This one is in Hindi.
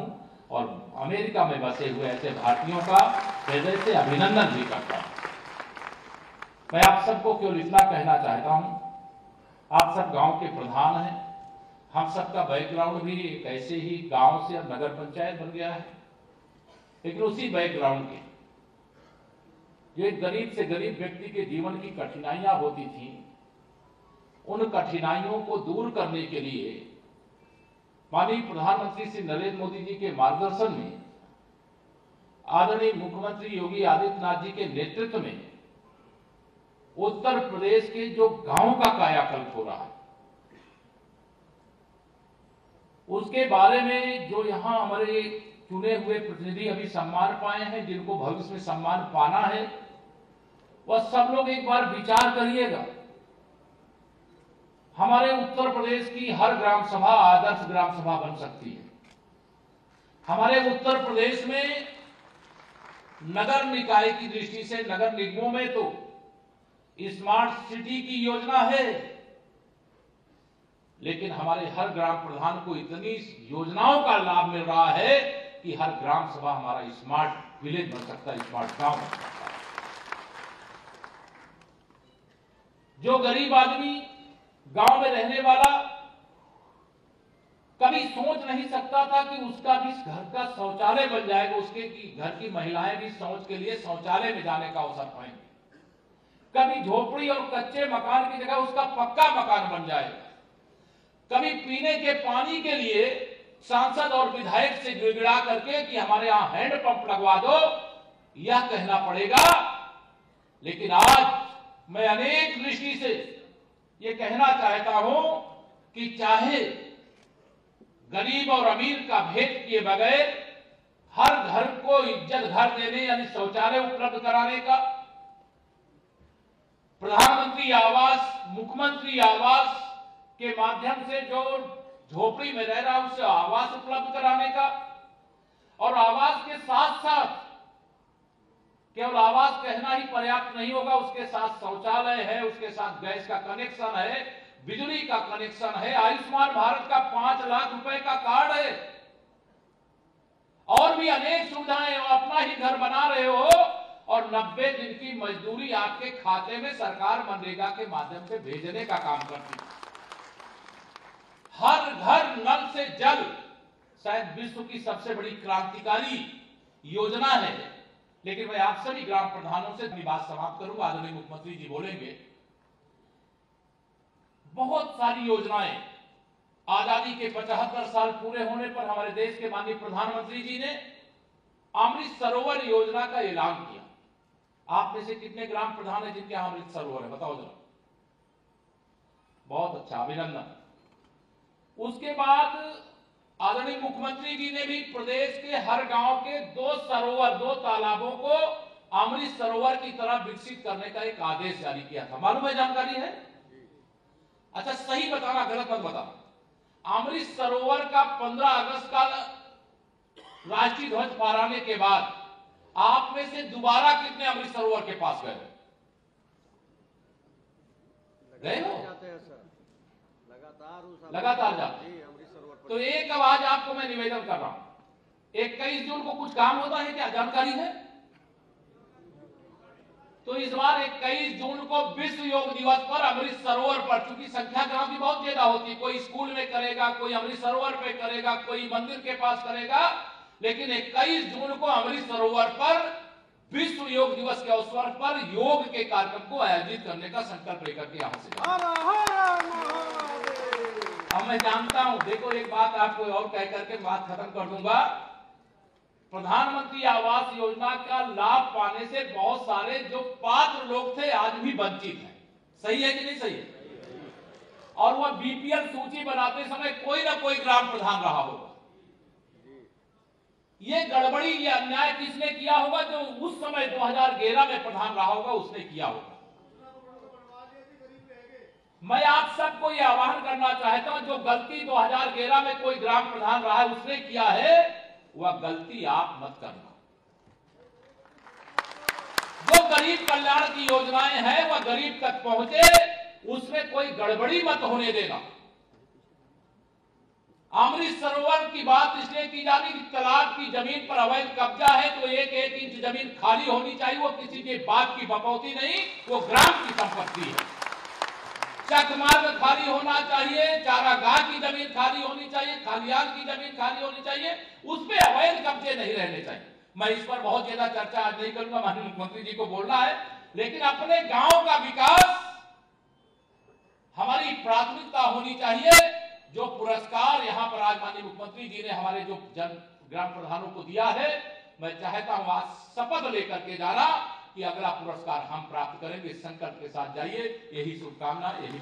हूँ और अमेरिका में बसे हुए ऐसे भारतीयों का हृदय से अभिनंदन भी करता हूँ। मैं आप सबको केवल इतना कहना चाहता हूँ, आप सब गाँव के प्रधान हैं, हम सबका बैकग्राउंड भी एक ऐसे ही गाँव से अब नगर पंचायत बन गया है लेकिन उसी बैकग्राउंड के। जो गरीब से गरीब व्यक्ति के जीवन की कठिनाइयाँ होती थी, उन कठिनाइयों को दूर करने के लिए माननीय प्रधानमंत्री श्री नरेंद्र मोदी जी के मार्गदर्शन में आदरणीय मुख्यमंत्री योगी आदित्यनाथ जी के नेतृत्व में उत्तर प्रदेश के जो गाँव का कायाकल्प हो रहा है, उसके बारे में जो यहाँ हमारे चुने हुए प्रतिनिधि अभी सम्मान पाए हैं, जिनको भविष्य में सम्मान पाना है, वह सब लोग एक बार विचार करिएगा। हमारे उत्तर प्रदेश की हर ग्राम सभा आदर्श ग्राम सभा बन सकती है। हमारे उत्तर प्रदेश में नगर निकाय की दृष्टि से, नगर निगमों में तो स्मार्ट सिटी की योजना है, लेकिन हमारे हर ग्राम प्रधान को इतनी योजनाओं का लाभ मिल रहा है कि हर ग्राम सभा हमारा स्मार्ट विलेज बन सकता है, स्मार्ट गाँव बन सकता है। जो गरीब आदमी गाँव में रहने वाला कभी सोच नहीं सकता था कि उसका भी घर का शौचालय बन जाएगा, उसके की घर की महिलाएँ भी शौच के लिए शौचालय में जाने का अवसर पाएँगे। कभी झोपड़ी और कच्चे मकान की जगह उसका पक्का मकान बन जाएगा। कभी पीने के पानी के लिए सांसद और विधायक से गिड़गिड़ा करके कि हमारे यहाँ हैंडपंप लगवा दो, यह कहना पड़ेगा। लेकिन आज मैं अनेक दृष्टि से यह कहना चाहता हूँ कि चाहे गरीब और अमीर का भेद किए बगैर हर घर को इज़्ज़त घर देने यानी शौचालय उपलब्ध कराने का, प्रधानमंत्री आवास, मुख्यमंत्री आवास के माध्यम से जो झोपड़ी में रह रहा उसे आवास उपलब्ध कराने का और आवास के साथ साथ केवल आवास कहना ही पर्याप्त नहीं होगा, उसके साथ शौचालय है, उसके साथ गैस का कनेक्शन है, बिजली का कनेक्शन है, आयुष्मान भारत का पाँच लाख रुपए का कार्ड है। और भी अनेक सुविधाएँ अपना ही घर बना रहे हो, और 90 दिन की मजदूरी आपके खाते में सरकार मनरेगा के माध्यम से भेजने का काम करती है। हर घर नल से जल, शायद विश्व की सबसे बड़ी क्रांतिकारी योजना है। लेकिन मैं आप सभी ग्राम प्रधानों से अपनी बात समाप्त करूँगा आदरणीय मुख्यमंत्री जी बोलेंगे। बहुत सारी योजनाएँ आज़ादी के 75 साल पूरे होने पर हमारे देश के माननीय प्रधानमंत्री जी ने अमृत सरोवर योजना का ऐलान किया। आप में से कितने ग्राम प्रधान है जिनके अमृत सरोवर है? बताओ जरा। बहुत अच्छा अभिनंदन। उसके बाद आदरणीय मुख्यमंत्री जी ने भी प्रदेश के हर गाँव के दो सरोवर, दो तालाबों को अमृत सरोवर की तरह विकसित करने का एक आदेश जारी किया था। मालूम है जानकारी है? अच्छा सही बताना, गलत मत बताना अमृत सरोवर का 15 अगस्त का राष्ट्रीय ध्वज फहराने के बाद आप में से दोबारा कितने अमृत सरोवर के पास गए? गए हो? लगातार जाते तो एक आज आपको मैं निवेदन कर रहा हूँ। इक्कीस जून को कुछ काम होता है क्या? जानकारी है? तो इस बार 21 जून को विश्व योग दिवस पर अमृत सरोवर पर चूँकि संख्या गाँव की बहुत ज़्यादा होती है कोई स्कूल में करेगा कोई अमृत सरोवर पे करेगा कोई मंदिर के पास करेगा लेकिन 21 जून को अमृत सरोवर पर विश्व योग दिवस के अवसर पर योग के कार्यक्रम को आयोजित करने का संकल्प लेकर के यहाँ से जा रहा हूँ। हर हर महादेव अब मैं जानता हूँ, देखो एक बात आपको और कह करके बात खत्म कर दूँगा। प्रधानमंत्री आवास योजना का लाभ पाने से बहुत सारे जो पात्र लोग थे, आज भी वंचित हैं। सही है कि नहीं सही? है और वह बीपीएल सूची बनाते समय कोई ना कोई ग्राम प्रधान रहा होगा। ये गड़बड़ी, ये अन्याय किसने किया होगा जो उस समय 2011 में प्रधान रहा होगा, उसने किया होगा। मैं आप सबको ये आह्वान करना चाहता हूँ, जो गलती 2011 में कोई ग्राम प्रधान रहा है, उसने किया है, वह गलती आप मत करना। जो गरीब कल्याण की योजनाएँ हैं, वह गरीब तक पहुँचे, उसमें कोई गड़बड़ी मत होने देना। अमृत सरोवर की बात इसलिए की जा रही कि तालाब की ज़मीन पर अवैध कब्जा है तो एक एक इंच ज़मीन खाली होनी चाहिए, वो किसी के बाप की बपौती नहीं, वो ग्राम की संपत्ति है। चकमार्ग खाली होना चाहिए? चारागाह की ज़मीन खाली होनी चाहिए खालियान की ज़मीन खाली होनी चाहिए उस पर अवैध कब्जे नहीं रहने चाहिए। मैं इस पर बहुत ज़्यादा चर्चा आज नहीं करूँगा, माननीय मुख्यमंत्री जी को बोलना है, लेकिन अपने गाँव का विकास हमारी प्राथमिकता होनी चाहिए, जो पुरस्कार यहाँ पर आज माननीय मुख्यमंत्री जी ने हमारे जो जन, ग्राम प्रधानों को दिया है, मैं चाहता हूँ आज शपथ लेकर के जाना कि अगला पुरस्कार हम प्राप्त करेंगे। संकल्प के साथ जाइए। यही शुभकामना यही